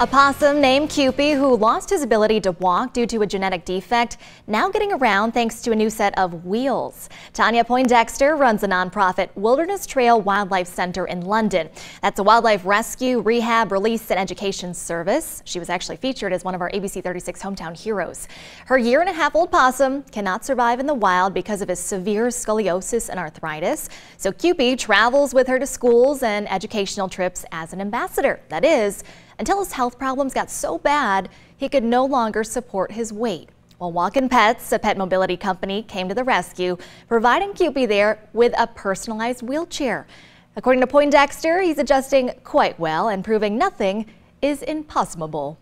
A possum named Cupie, who lost his ability to walk due to a genetic defect, now getting around thanks to a new set of wheels. Tanya Poindexter runs a nonprofit Wilderness Trail Wildlife Center in London. That's a wildlife rescue, rehab, release, and education service. She was actually featured as one of our ABC 36 hometown heroes. Her year and a half old possum cannot survive in the wild because of his severe scoliosis and arthritis. So Cupie travels with her to schools and educational trips as an ambassador. That is, until his health problems got so bad he could no longer support his weight. Well, Walkin' Pets, a pet mobility company, came to the rescue, providing Cupie there with a personalized wheelchair. According to Poindexter, he's adjusting quite well and proving nothing is impossible.